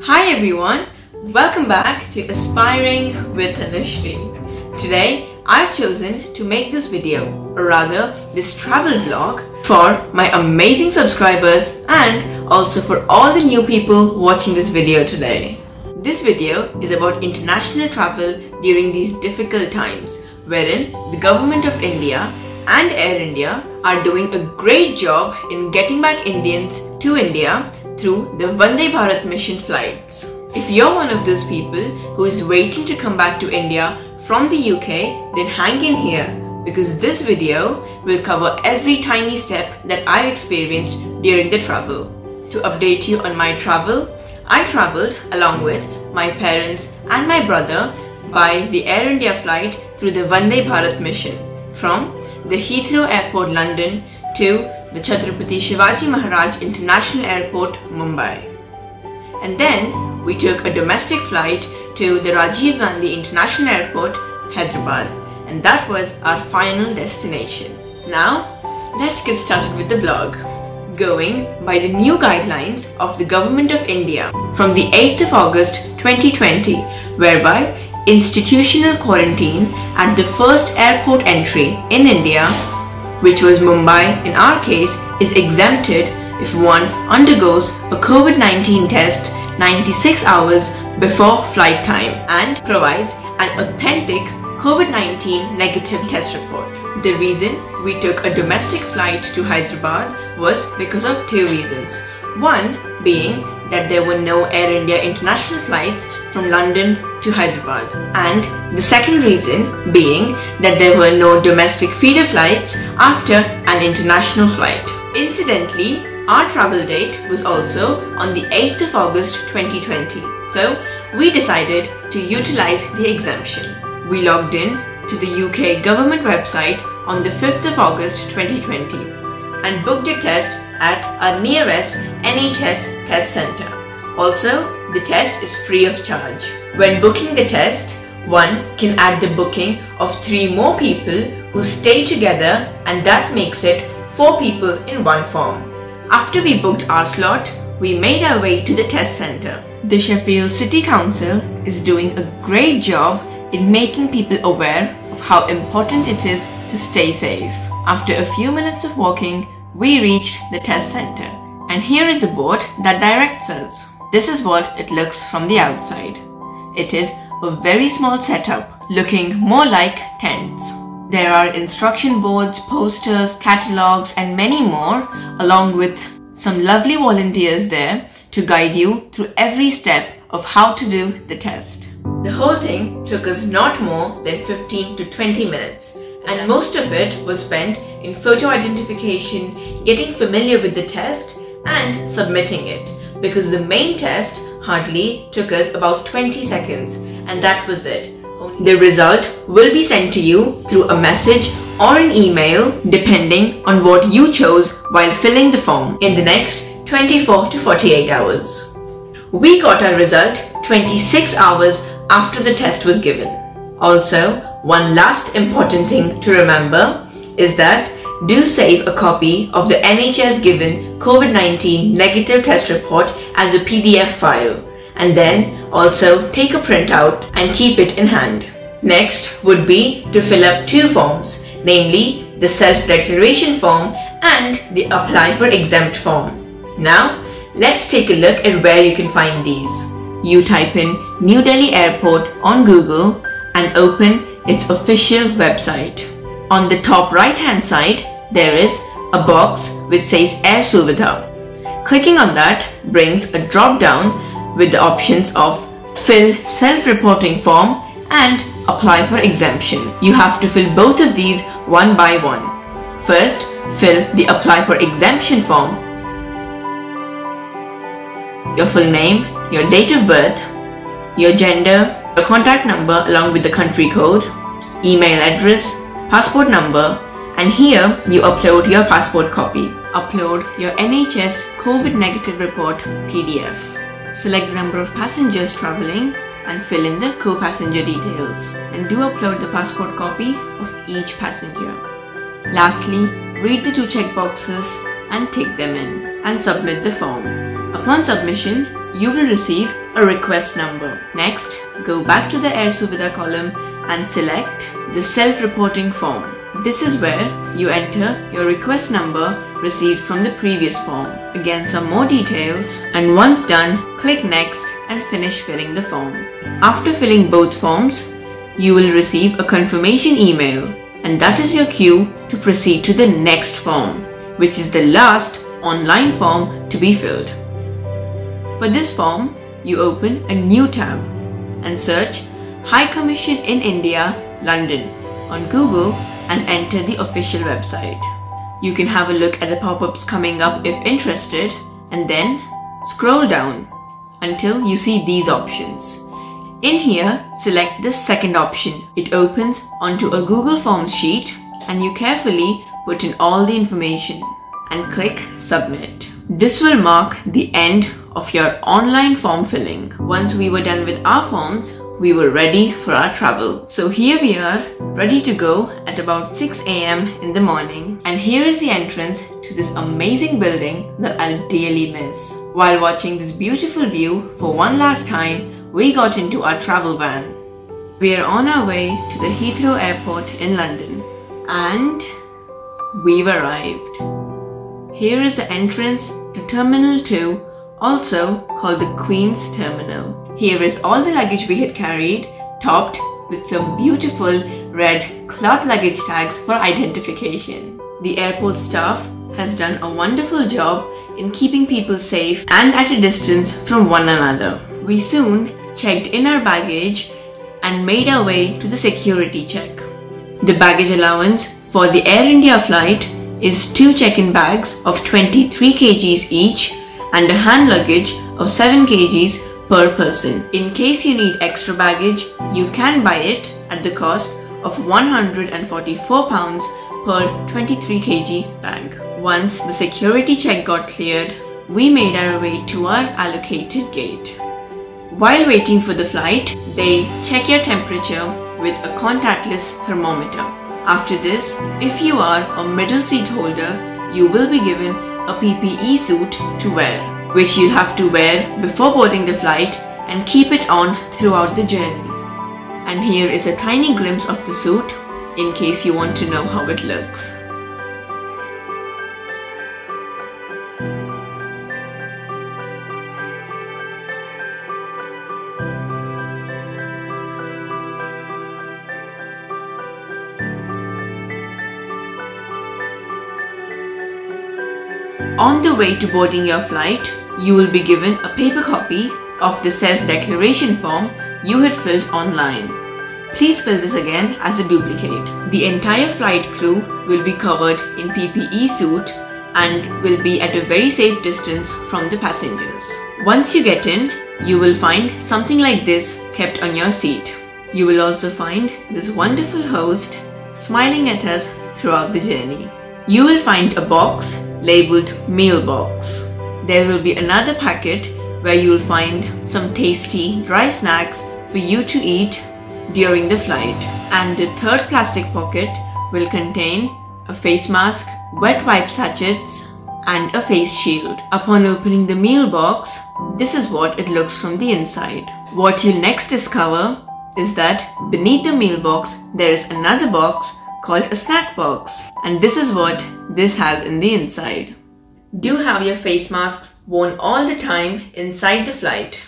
Hi everyone, welcome back to Aspiring with Anusree. Today I've chosen to make this video, or rather this travel vlog, for my amazing subscribers and also for all the new people watching this video today. This video is about international travel during these difficult times wherein the government of India and Air India are doing a great job in getting back Indians to India through the Vande Bharat mission flights. If you're one of those people who is waiting to come back to India from the UK, then hang in here because this video will cover every tiny step that I've experienced during the travel. To update you on my travel, I traveled along with my parents and my brother by the Air India flight through the Vande Bharat mission from the Heathrow Airport, London to the Chhatrapati Shivaji Maharaj International Airport, Mumbai. And then we took a domestic flight to the Rajiv Gandhi International Airport, Hyderabad. And that was our final destination. Now, let's get started with the vlog. Going by the new guidelines of the Government of India from the 8th of August 2020, whereby institutional quarantine at the first airport entry in India, which was Mumbai in our case, is exempted if one undergoes a COVID 19 test 96 hours before flight time and provides an authentic COVID 19 negative test report. The reason we took a domestic flight to Hyderabad was because of two reasons. One being that there were no Air India international flights from London to Hyderabad. And the second reason being that there were no domestic feeder flights after an international flight. Incidentally, our travel date was also on the 8th of August 2020. So we decided to utilize the exemption. We logged in to the UK government website on the 5th of August 2020 and booked a test at our nearest NHS test centre. Also, the test is free of charge. When booking the test, one can add the booking of three more people who stay together and that makes it four people in one form. After we booked our slot, we made our way to the test centre. The Sheffield City Council is doing a great job in making people aware of how important it is to stay safe. After a few minutes of walking, we reached the test centre. And here is a board that directs us. This is what it looks from the outside. It is a very small setup, looking more like tents. There are instruction boards, posters, catalogs, and many more, along with some lovely volunteers there to guide you through every step of how to do the test. The whole thing took us not more than 15 to 20 minutes, and most of it was spent in photo identification, getting familiar with the test, and submitting it because the main test hardly took us about 20 seconds and that was it. The result will be sent to you through a message or an email depending on what you chose while filling the form in the next 24 to 48 hours. We got our result 26 hours after the test was given. Also, one last important thing to remember is that do save a copy of the NHS given COVID-19 negative test report as a PDF file and then also take a printout and keep it in hand. Next would be to fill up two forms, namely the self-declaration form and the apply for exempt form. Now, let's take a look at where you can find these. You type in New Delhi Airport on Google and open its official website. On the top right hand side, there is a box which says Air Suvidha. Clicking on that brings a drop down with the options of fill self-reporting form and apply for exemption. You have to fill both of these one by one. First, fill the apply for exemption form. Your full name, your date of birth, your gender, your contact number along with the country code, email address, passport number, and here you upload your passport copy. Upload your NHS COVID negative report PDF. Select the number of passengers traveling and fill in the co-passenger details. And do upload the passport copy of each passenger. Lastly, read the two checkboxes and tick them in and submit the form. Upon submission, you will receive a request number. Next, go back to the Air Suvidha column and select the self-reporting form. This is where you enter your request number received from the previous form. Again some more details and once done click next and finish filling the form. After filling both forms you will receive a confirmation email and that is your cue to proceed to the next form which is the last online form to be filled. For this form you open a new tab and search High Commission in India, London on Google and enter the official website. You can have a look at the pop-ups coming up if interested and then scroll down until you see these options. In here, select the second option. It opens onto a Google Forms sheet and you carefully put in all the information and click submit. This will mark the end of your online form filling. Once we were done with our forms, we were ready for our travel. So here we are, ready to go at about 6 am in the morning. And here is the entrance to this amazing building that I'll dearly miss. While watching this beautiful view for one last time, we got into our travel van. We are on our way to the Heathrow Airport in London. And we've arrived. Here is the entrance to Terminal 2, also called the Queen's Terminal. Here is all the luggage we had carried, topped with some beautiful red cloth luggage tags for identification. The airport staff has done a wonderful job in keeping people safe and at a distance from one another. We soon checked in our baggage and made our way to the security check. The baggage allowance for the Air India flight is two check-in bags of 23 kgs each and a hand luggage of 7 kgs per person. In case you need extra baggage, you can buy it at the cost of £144 per 23 kg bag. Once the security check got cleared, we made our way to our allocated gate. While waiting for the flight, they check your temperature with a contactless thermometer. After this, if you are a middle seat holder, you will be given a PPE suit to wear which you'll have to wear before boarding the flight and keep it on throughout the journey. And here is a tiny glimpse of the suit in case you want to know how it looks. On the way to boarding your flight, you will be given a paper copy of the self-declaration form you had filled online. Please fill this again as a duplicate. The entire flight crew will be covered in PPE suit and will be at a very safe distance from the passengers. Once you get in, you will find something like this kept on your seat. You will also find this wonderful host smiling at us throughout the journey. You will find a box labeled meal box. There will be another packet where you'll find some tasty dry snacks for you to eat during the flight. And the third plastic pocket will contain a face mask, wet wipe sachets, and a face shield. Upon opening the meal box, this is what it looks from the inside. What you'll next discover is that beneath the meal box, there is another box called a snack box. And this is what this has in the inside. Do have your face masks worn all the time inside the flight,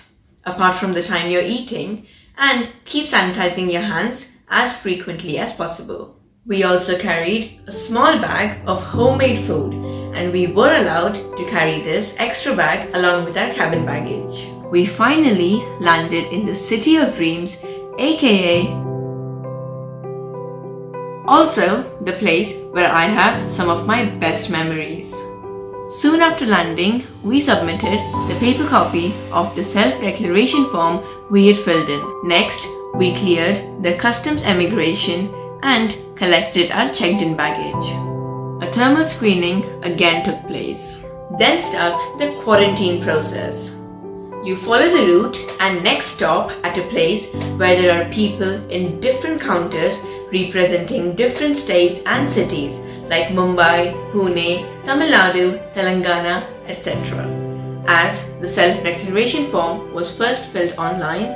apart from the time you're eating, and keep sanitizing your hands as frequently as possible. We also carried a small bag of homemade food and we were allowed to carry this extra bag along with our cabin baggage. We finally landed in the City of Dreams aka also the place where I have some of my best memories. Soon after landing, we submitted the paper copy of the self-declaration form we had filled in. Next, we cleared the customs immigration and collected our checked-in baggage. A thermal screening again took place. Then starts the quarantine process. You follow the route and next stop at a place where there are people in different counters representing different states and cities like Mumbai, Pune, Tamil Nadu, Telangana, etc. As the self-declaration form was first filled online,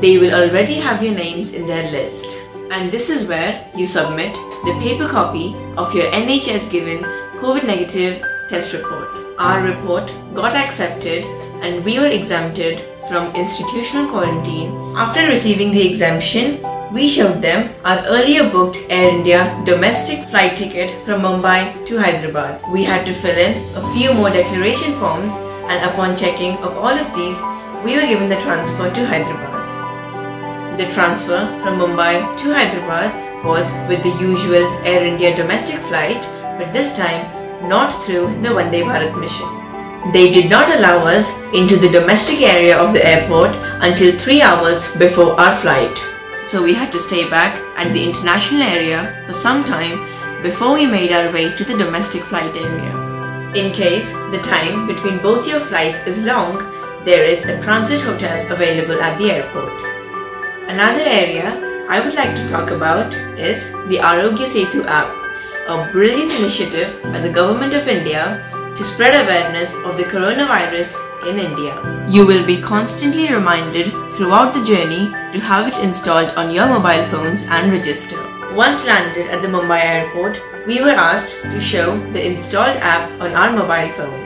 they will already have your names in their list. And this is where you submit the paper copy of your NHS given COVID negative test report. Our report got accepted and we were exempted from institutional quarantine. After receiving the exemption, we showed them our earlier booked Air India domestic flight ticket from Mumbai to Hyderabad. We had to fill in a few more declaration forms and upon checking of all of these, we were given the transfer to Hyderabad. The transfer from Mumbai to Hyderabad was with the usual Air India domestic flight, but this time not through the Vande Bharat mission. They did not allow us into the domestic area of the airport until 3 hours before our flight. So we had to stay back at the international area for some time before we made our way to the domestic flight area. In case the time between both your flights is long, there is a transit hotel available at the airport. Another area I would like to talk about is the Aarogya Setu app, a brilliant initiative by the Government of India to spread awareness of the coronavirus in India. You will be constantly reminded throughout the journey to have it installed on your mobile phones and register. Once landed at the Mumbai airport, we were asked to show the installed app on our mobile phone.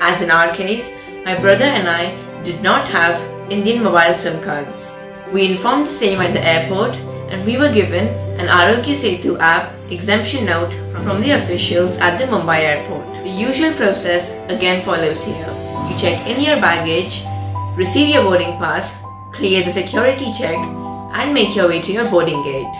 As in our case, my brother and I did not have Indian mobile SIM cards. We informed the same at the airport and we were given an Aarogya Setu app exemption note from the officials at the Mumbai airport. The usual process again follows here. You check in your baggage, receive your boarding pass, clear the security check and make your way to your boarding gate.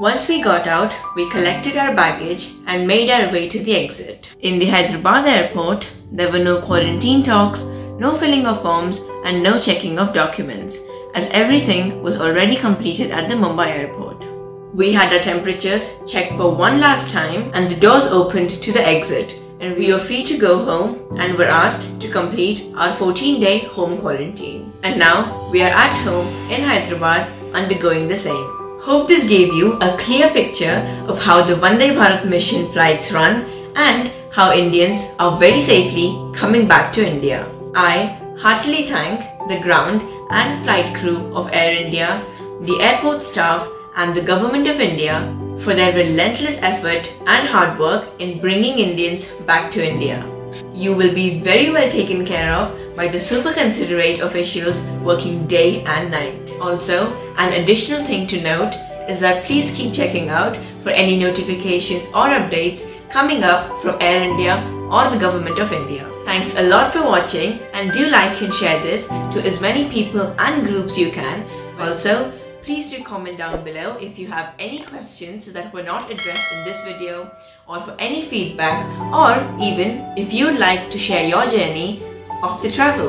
Once we got out, we collected our baggage and made our way to the exit. In the Hyderabad airport, there were no quarantine talks, no filling of forms and no checking of documents, as everything was already completed at the Mumbai airport. We had our temperatures checked for one last time and the doors opened to the exit and we were free to go home and were asked to complete our 14-day home quarantine. And now we are at home in Hyderabad undergoing the same. Hope this gave you a clear picture of how the Vande Bharat mission flights run and how Indians are very safely coming back to India. I heartily thank the ground and flight crew of Air India, the airport staff and the Government of India for their relentless effort and hard work in bringing Indians back to India. You will be very well taken care of by the super considerate officials working day and night. Also, an additional thing to note is that please keep checking out for any notifications or updates coming up from Air India or the Government of India. Thanks a lot for watching and do like and share this to as many people and groups you can. Also, please do comment down below if you have any questions that were not addressed in this video or for any feedback or even if you would like to share your journey of the travel.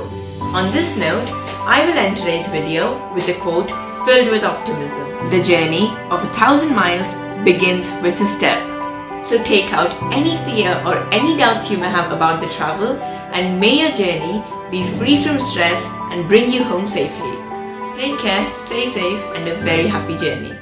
On this note, I will end today's video with a quote filled with optimism. The journey of a thousand miles begins with a step. So take out any fear or any doubts you may have about the travel and may your journey be free from stress and bring you home safely. Take care, stay safe and a very happy journey.